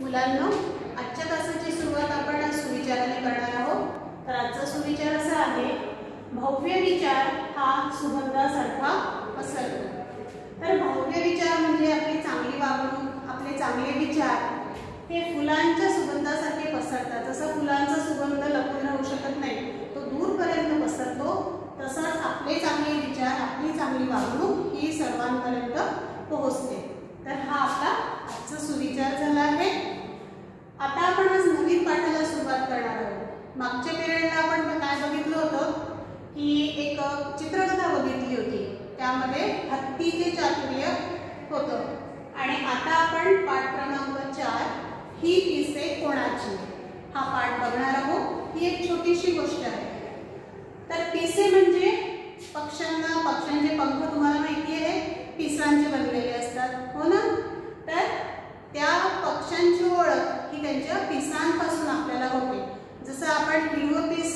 मुलांना आजच्या तासाची सुरुवात आपण सुविचाराने करणार आहोत. तर आजचा सुविचार असा आहे भव्य विचार हा सुगंधासारखा पसरतो तर भव्य विचार म्हणजे आपली चांगली वागणूक आपले चांगले विचार हे फुलांच्या सुगंधासारखे पसरतात. जसं फुलांचा सुगंध लपून राहू शकत नाही तो दूरपर्यंत पसरतो तसंच आपले चांगले विचार आपली चांगली वागणूक ही सर्वांपर्यंत पोहोचते. तर हा आपला असा सुविचार झाला आहे. आता आपण आज नवीन पाठाला सुरुवात करणार आहोत. मागच्या पिरियडला आपण काय बघितलं होतं की एक चित्रकथा बघितली होती. त्यामध्ये हत्तीचे चातुर्य होतं. आणि आता आपण पाठ क्रमांक चार ही पिसे कोणाची? हा पाठ बघणार आहोत. ही एक छोटीशी गोष्ट आहे. तर पिसे म्हणजे पक्ष्यांना पक्ष्यांचे पंख तुम्हाला माहिती आहे. पिसांचे बनलेले असतात. हो ना? त्या पक्ष्यांची ओळख ही त्यांच्या पिसांपासून आपल्याला होते. जसं आपण हिरवं पीस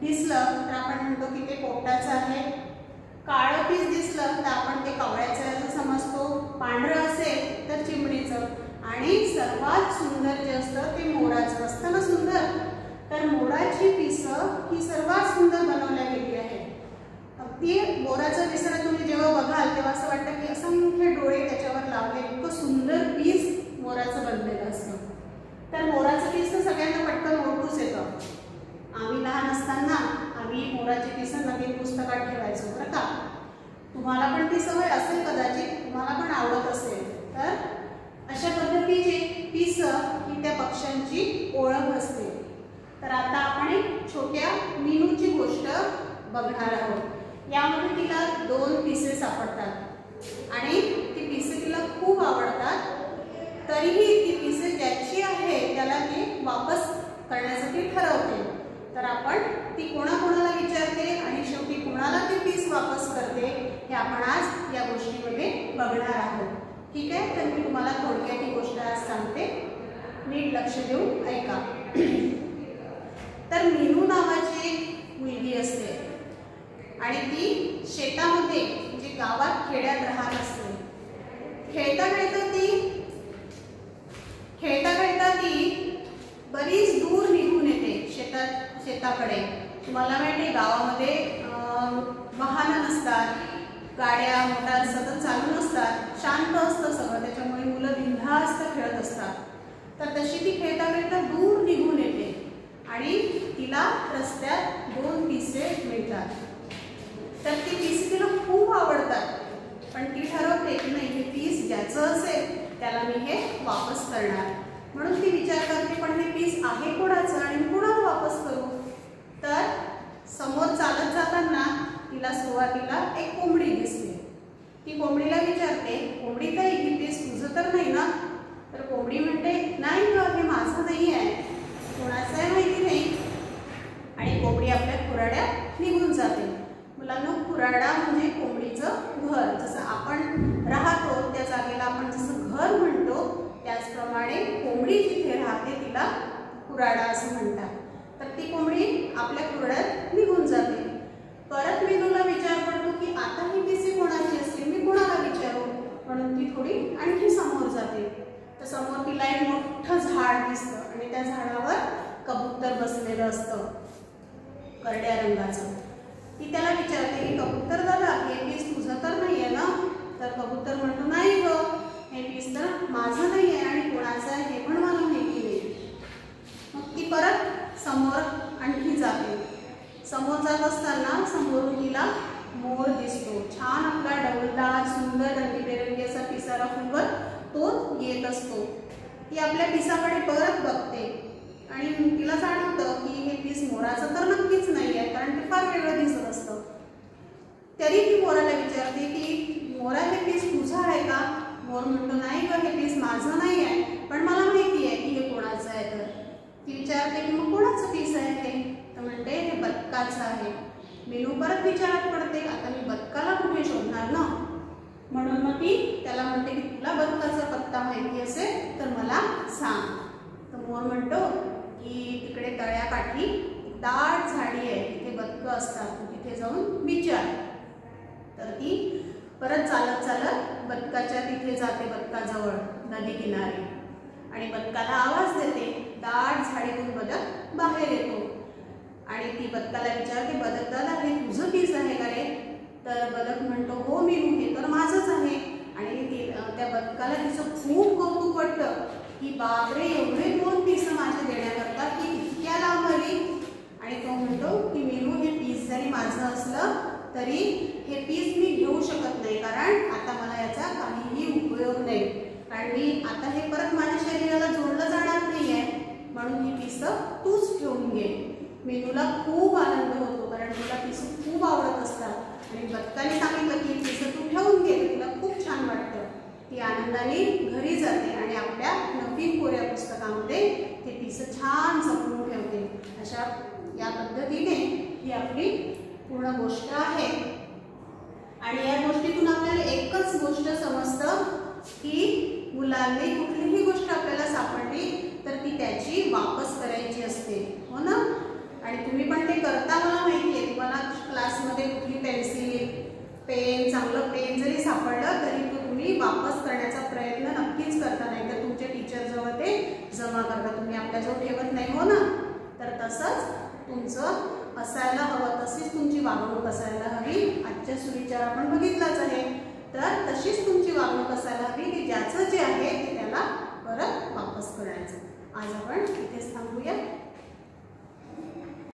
दिसलं तर आपण म्हणतो की ते पोपटाचं आहे. काळं पीस दिसलं तर आपण ते कवळ्याचं असं समजतो. पांढरं असेल तर चिमणीचं. आणि सर्वात सुंदर जे असतं ते मोराचं. असतं ना सुंदर. तर मोराची पिसं ही सर्वात सुंदर बनवल्या गेली आहे अगदी मोराचं पिसं तुम्ही जेव्हा बघाल तेव्हा असं वाटतं की असंख्य डोळे त्याच्यावर लावले. इतकं सुंदर पीस मोराचं बनलेलं असतं. तर मोराचं पीस तर सगळ्यांना पटकन ओळखूच येतं. आम्ही लहान असताना आम्ही मोराची किसं नवीन पुस्तकात ठेवायचो बरं का? तुम्हाला पण ती सवय असेल कदाचित तुम्हाला पण आवडत असेल तर अशा पद्धतीची पिस ही त्या पक्ष्यांची ओळख असते. तर आता आपण एक छोट्या मिनूची गोष्ट बघणार आहोत. यामध्ये तिला दोन पिसे सापडतात. आणि ती पिसे तिला खूप आवडतात. तरीही ती पिसे ज्याची आहे त्याला ती वापस करण्यासाठी ठरवते. तर आपण ती कोणाकोणाला विचारते आणि शेवटी कोणाला ती पीस वापस करते हे आपण आज या गोष्टीमध्ये बघणार आहोत. ठीक आहे? तर मी तुम्हाला थोडक्यात ही गोष्ट आज सांगते. नीट लक्ष देऊन ऐका. तर मीनू नावाची एक मुलगी असते. आणि ती शेतामध्ये म्हणजे गावात खेड्यात राहत असते. खेळता खेळता खेळता खेळता ती बरीच दूर निघून येते शेतात शेताकडे. तुम्हाला माहिती गावामध्ये वाहनं नसतात गाड्या मोटार सतत चालू नसतात शांत असतं सगळं त्याच्यामुळे मुलं बिनधास्त खेळत असतात. तर तशी ती खेळता खेळता दूर निघून येते आणि तिला रस्त्यात दोन पिसे मिळतात. तर ती पिसे तिला खूप आवडतात पण ती ठरवते की नाही हे पीस ज्याचं असेल त्याला मी हे वापस करणार. म्हणून ती विचार करते पण हे पीस आहे कोणाचं आणि मी कोणाला वापस करू? तर समोर चालत जाताना तिला सुरुवातीला एक कोंबडी दिसते. ती कोंबडीला विचारते कोंबडी काही ही पीस तुझं तर नाही ना? तर कोंबडी म्हणते नाही ग हे माझं नाही आहे कोणाचं आहे माहिती नाही आणि कोंबडी आपल्या खुराड्यात निघून जाते मुलांना खुराडा म्हणजे कोंबडीचं घर जसं आपण राहतो त्या जागेला आपण जसं घर म्हणतो त्याचप्रमाणे कोंबडी जिथे राहते तिला कुराडा असं म्हणतात. तर ती कोंबडी आपल्या कुरड्यात निघून जाते. परत मेनूला विचार पडतो की आता ही पिसे कोणाची असते? मी कोणाला विचारू? म्हणून ती थोडी आणखी समोर जाते. तर समोर तिला एक मोठं झाड दिसतं आणि त्या झाडावर कबूतर बसलेलं असतं. करड्या रंगाचं. ती त्याला विचारते की कबूतर दादा हे पीस तुझं तर नाही आहे ना तर कबूतर म्हणतो नाही ग हे पीस तर माझं नाही आहे आणि कोणाचं आहे हे पण मला माहिती नाही मग ती परत समोर आणखी जाते समोर जात असताना समोरून तिला मोर दिसतो. छान आपला डौलदार सुंदर रंगीबेरंगी असा पिसारा फुलवत तो येत असतो. ती आपल्या पिसाकडे परत बघते. आणि तिला जाणवतं की हे पीस मोराचं तर नक्कीच नाही आहे कारण ते फार वेगळं दिसत असतं. तरी ती मोराला विचारते की मोरा हे पीस तुझा आहे का? मोर म्हणतो नाही का हे पीस माझं नाही आहे पण मला माहिती आहे की हे कोणाचं आहे तर ती विचारते की मग कोणाचं पीस आहे ते तर म्हणते हे बदकाचं आहे मेनू परत विचारात पडते आता मी बदकाला कुठे शोधणार ना? म्हणून मग ती त्याला म्हणते की तुला बदकाचा पत्ता माहिती असेल तर मला सांग. तर मोर म्हणतो की तिकडे तळ्याकाठी दाट झाडी आहे तिथे बदकं असतात तिथे जाऊन विचार. तर ती परत चालत चालत बदकाच्या तिथे जाते बदकाजवळ नदी किनारी. आणि बदकाला आवाज देते दाट झाडीतून बदक बाहेर येतो. आणि ती बदकाला विचारते बदक दादा हे तुझं पीस आहे का रे? तर बदक म्हणतो हो मी हो, हे तर माझंच आहे. आणि ती त्या बदकाला तिचं खूप कौतुक वाटतं की बापरे एवढे दोन पीस माझे देण्याकरता की इतक्या लांब आली. आणि तो म्हणतो की मीरू हो, हे पीस जरी माझं असलं तरी हे पीस मी घेऊ शकत नाही कारण आता मला याचा काहीही उपयोग नाही. कारण मी आता हे परत माझ्या शरीराला जोडलं जाणार नाही आहे म्हणून ही पीस तूच ठेवून घे. मेनूला खूप आनंद होतो कारण तुला पिसू खूप आवडत असतात. आणि बत्ताने सांगितलं की पिसं तू ठेवून घे तुला खूप छान वाटतं. ती आनंदाने घरी जाते आणि आपल्या नवीन कोऱ्या पुस्तकामध्ये ते पिसं छान जपून ठेवते. अशा या पद्धतीने ही आपली पूर्ण गोष्ट आहे. आणि या गोष्टीतून आपल्याला एकच गोष्ट समजतं की मुलांनी कुठलीही गोष्ट आपल्याला सापडली तर ती त्याची वापस करायची असते. हो ना? आणि तुम्ही पण ते करता मला माहिती आहे. तुम्हाला क्लासमध्ये कुठली पेन्सिल पेन चांगलं पेन जरी सापडलं तरी तो तुम्ही वापस करण्याचा प्रयत्न नक्कीच करता. नाही तर तुमच्या टीचरजवळ ते जमा करता तुम्ही आपल्याजवळ ठेवत नाही हो ना? तर तसंच तुमचं असायला हवं. तशीच तुमची वागणूक असायला हवी. आजच्या सुविचार आपण बघितलाच आहे. तर तशीच तुमची वागणूक असायला हवी की ज्याचं जे आहे ते त्याला परत वापस करायचं. आज आपण इथेच थांबूया.